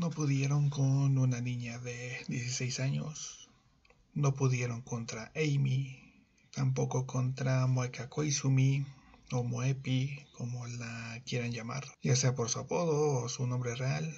no pudieron con una niña de 16 años, no pudieron contra Amy, tampoco contra Moeka Koizumi o Moepi, como la quieran llamar, ya sea por su apodo o su nombre real,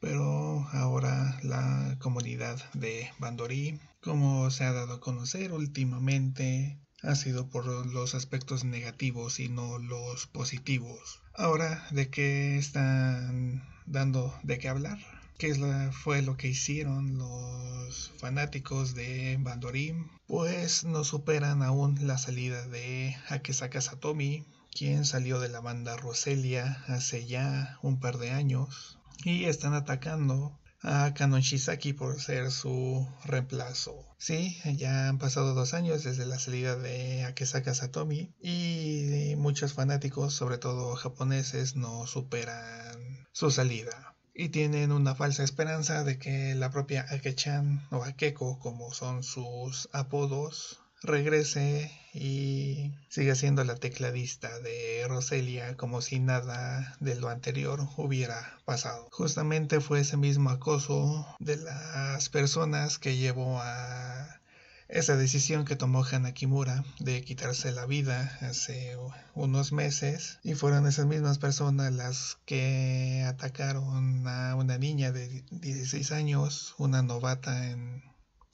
pero ahora la comunidad de Bandori, como se ha dado a conocer últimamente, ha sido por los aspectos negativos y no los positivos. Ahora, ¿de qué están dando de qué hablar? ¿Qué fue lo que hicieron los fanáticos de Bandorim? Pues no superan aún la salida de Akesaka Satomi, quien salió de la banda Roselia hace ya un par de años, y están atacando a Kanon Shisaki por ser su reemplazo. Sí, ya han pasado dos años desde la salida de Akesaka Satomi y muchos fanáticos, sobre todo japoneses, no superan su salida y tienen una falsa esperanza de que la propia Akechan o Akeko, como son sus apodos, regrese y siga siendo la tecladista de Roselia como si nada de lo anterior hubiera pasado. Justamente fue ese mismo acoso de las personas que llevó a esa decisión que tomó Hanakimura de quitarse la vida hace unos meses y fueron esas mismas personas las que atacaron a una niña de 16 años, una novata en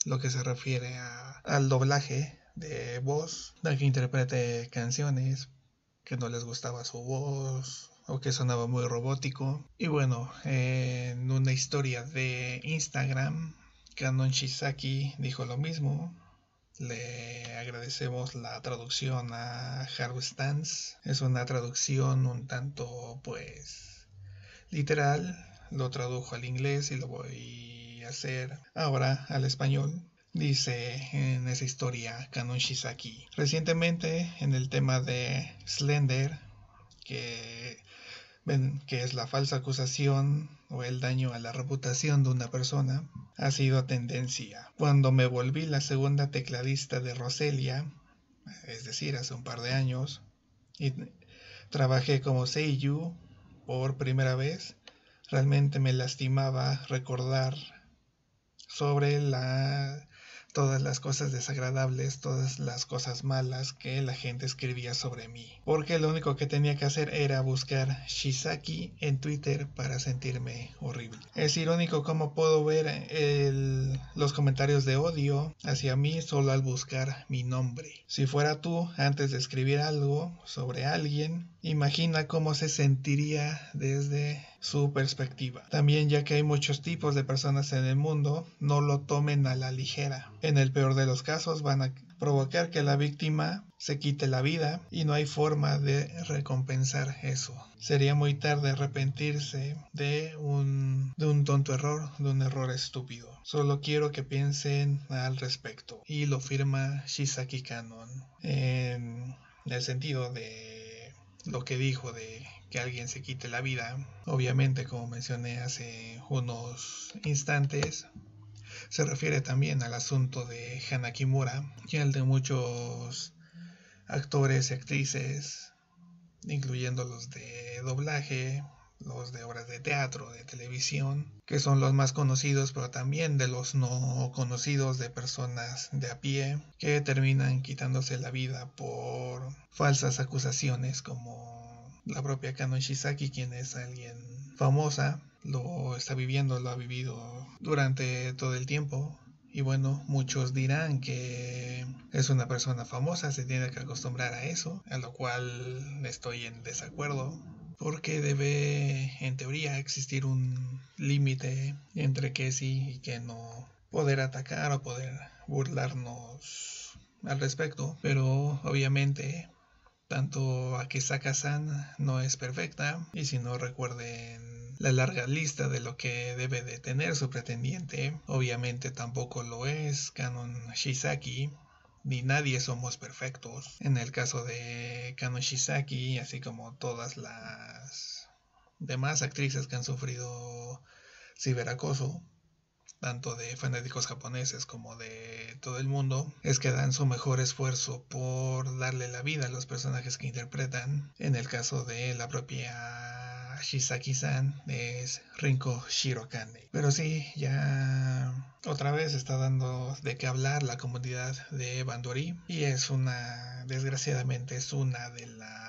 lo que se refiere al doblaje de voz, la que interprete canciones que no les gustaba su voz o que sonaba muy robótico. Y bueno, en una historia de Instagram, Kanon Shisaki dijo lo mismo, le agradecemos la traducción a Haru Stans. Es una traducción un tanto, pues, literal. Lo tradujo al inglés y lo voy a hacer ahora al español. Dice en esa historia Kanon Shisaki. Recientemente, en el tema de Slender, que que es la falsa acusación o el daño a la reputación de una persona, ha sido tendencia. Cuando me volví la segunda tecladista de Roselia, es decir, hace un par de años, y trabajé como Seiyu por primera vez, realmente me lastimaba recordar sobre la todas las cosas desagradables, todas las cosas malas que la gente escribía sobre mí. Porque lo único que tenía que hacer era buscar Shisaki en Twitter para sentirme horrible. Es irónico cómo puedo ver los comentarios de odio hacia mí solo al buscar mi nombre. Si fuera tú, antes de escribir algo sobre alguien, imagina cómo se sentiría desde su perspectiva. También ya que hay muchos tipos de personas en el mundo, no lo tomen a la ligera. En el peor de los casos van a provocar que la víctima se quite la vida y no hay forma de recompensar eso. Sería muy tarde arrepentirse de un, de un tonto error, de un error estúpido. Solo quiero que piensen al respecto. Y lo firma Shisaki Kanon en el sentido de lo que dijo de que alguien se quite la vida. Obviamente, como mencioné hace unos instantes, se refiere también al asunto de Hanakimura y al de muchos actores y actrices, incluyendo los de doblaje, los de obras de teatro, de televisión, que son los más conocidos, pero también de los no conocidos de personas de a pie que terminan quitándose la vida por falsas acusaciones como la propia Kanon Shisaki, quien es alguien famosa, lo está viviendo, lo ha vivido durante todo el tiempo. Y bueno, muchos dirán que es una persona famosa, se tiene que acostumbrar a eso, a lo cual estoy en desacuerdo, porque debe, en teoría, existir un límite entre que sí y que no poder atacar o poder burlarnos al respecto, pero obviamente tanto Akisaka-san no es perfecta, y si no recuerden la larga lista de lo que debe de tener su pretendiente, obviamente tampoco lo es Kanon Shisaki, ni nadie somos perfectos. En el caso de Kanon Shisaki, así como todas las demás actrices que han sufrido ciberacoso, tanto de fanáticos japoneses como de todo el mundo, es que dan su mejor esfuerzo por darle la vida a los personajes que interpretan. En el caso de la propia Shisaki-san es Rinko Shirokane. Pero sí, ya otra vez está dando de qué hablar la comunidad de Bandori y es una, desgraciadamente, es una de las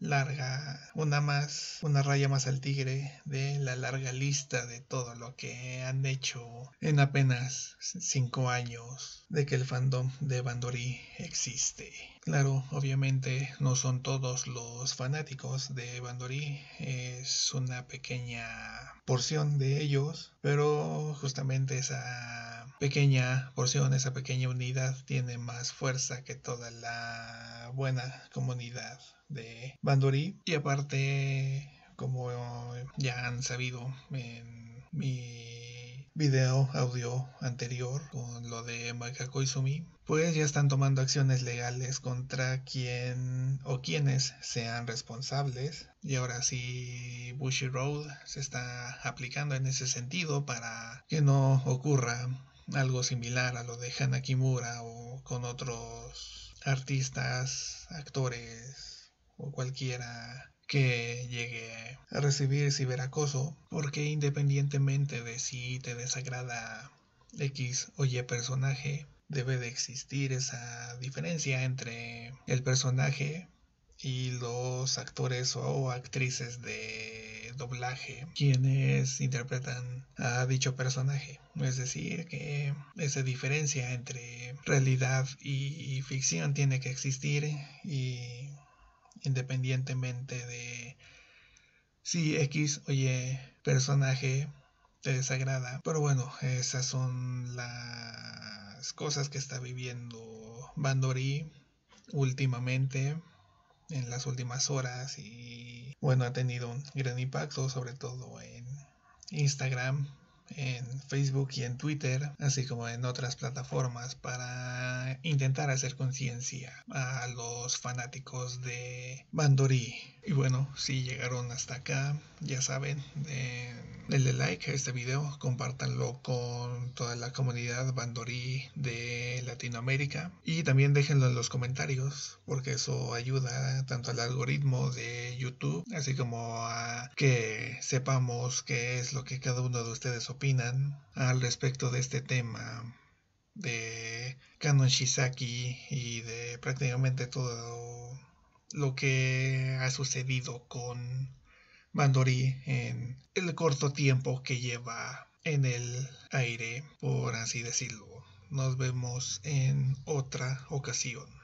larga, una más, una raya más al tigre de la larga lista de todo lo que han hecho en apenas cinco años de que el fandom de Bandori existe. Claro, obviamente no son todos los fanáticos de Bandori, es una pequeña porción de ellos, pero justamente esa pequeña porción, esa pequeña unidad tiene más fuerza que toda la buena comunidad de Bandori. Y aparte, como ya han sabido en mi video audio anterior con lo de Maika Izumi, pues ya están tomando acciones legales contra quien o quienes sean responsables. Y ahora sí, Bushy Road se está aplicando en ese sentido para que no ocurra algo similar a lo de Hana Kimura o con otros artistas, actores, o cualquiera que llegue a recibir ciberacoso, porque independientemente de si te desagrada X o Y personaje, debe de existir esa diferencia entre el personaje y los actores o actrices de doblaje quienes interpretan a dicho personaje. Es decir, que esa diferencia entre realidad y ficción tiene que existir y independientemente de si X o Y personaje te desagrada. Pero bueno, esas son las cosas que está viviendo Bandori últimamente, en las últimas horas y bueno, ha tenido un gran impacto, sobre todo en Instagram, en Facebook y en Twitter, así como en otras plataformas para intentar hacer conciencia a los fanáticos de Bandori. Y bueno, si llegaron hasta acá, ya saben, denle like a este video, compártanlo con toda la comunidad Bandori de Latinoamérica. Y también déjenlo en los comentarios porque eso ayuda tanto al algoritmo de YouTube así como a que sepamos qué es lo que cada uno de ustedes opinan al respecto de este tema de Kanon Shisaki y de prácticamente todo lo que ha sucedido con Bandori en el corto tiempo que lleva en el aire, por así decirlo. Nos vemos en otra ocasión.